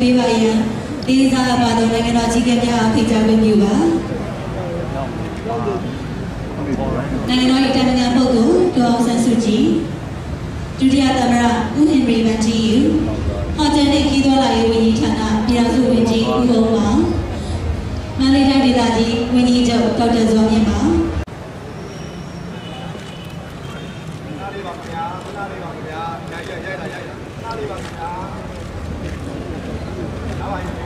ပေးပါရန်တေးစားပါတော်နိုင်ငံတော်ကြီးကများအဖိတ်ကြားပေးပြုပါနိုင်ငံတော်၏တမန်တော်ပုဂ္ဂိုလ်ဒေါအောင်ဆန်းစုကြည်ဒုတိယသမ္မတဦးဟင်ရီမန်တီယူဟောတယ်နဲ့ကြီးတော်လာရေးဝန်ကြီးဌာနပြည်တော်စုဝန်ကြီးဦးဘုံမောင်မန္တလေးတိုင်းဒေသကြီးဝန်ကြီးချုပ်ဒေါက်တာဇော်မြင့်မောင်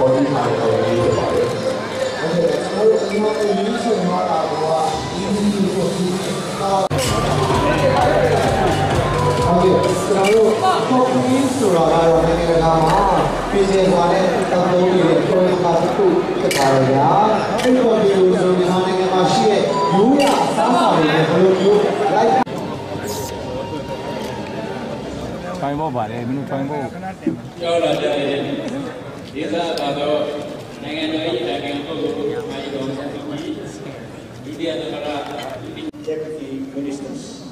ပေါ်တင်ထားတဲ့အနေနဲ့ဖြစ်ပါတယ်။အဲ့ဒါဆိုတော့ဒီမှာရင်းချင်မှာတော့ဒီလိုမျိုးကိုအာဟုတ်ကဲ့ကျွန်တော်တို့ပေါ်ပြီးဆိုတာကတော့နိုင်ငံတကာမှာပြည်ကျသွားတဲ့တောင်းတုံးတွေရဲ့ပုံစံပါတစ်ခုဖြစ်ပါတော့ဗျာအဲ့ပေါ်ပြီးလို့ဆိုမြန်မာနိုင်ငံမှာရှိတဲ့ရိုးရအစားအစာတွေဘယ်လိုမျိုးလိုက်ထိုင်ဖို့ပါတယ်မင်းတို့ထိုင်ဖို့ကြောက်လာကြတယ် Deputy Ministers,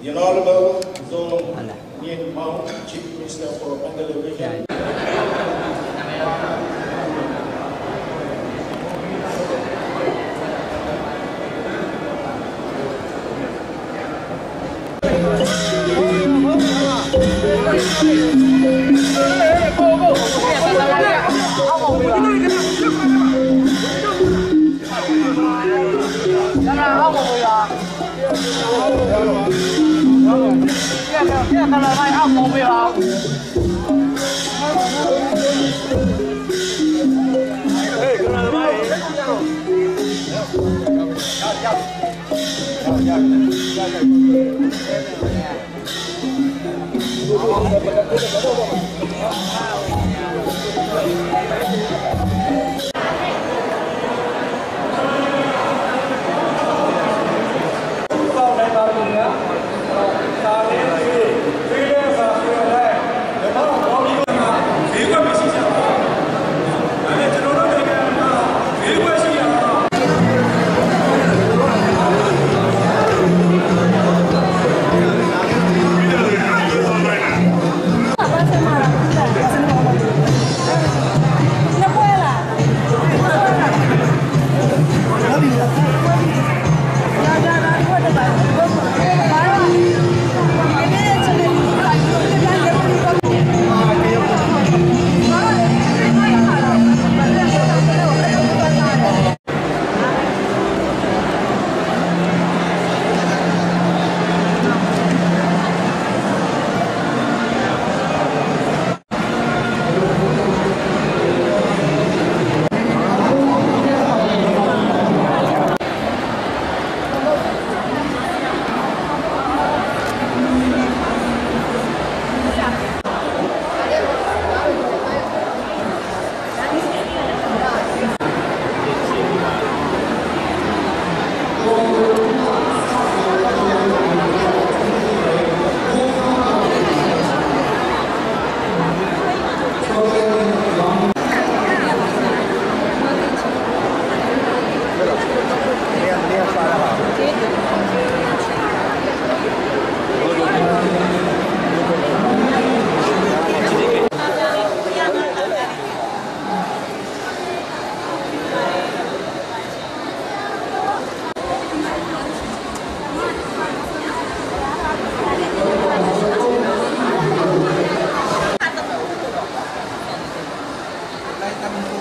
the Honourable Zone Nien Mount, Chief Minister for Bangladesh. 借借，再来一杯阿公啤酒。哎，再来一杯。 감사합니다.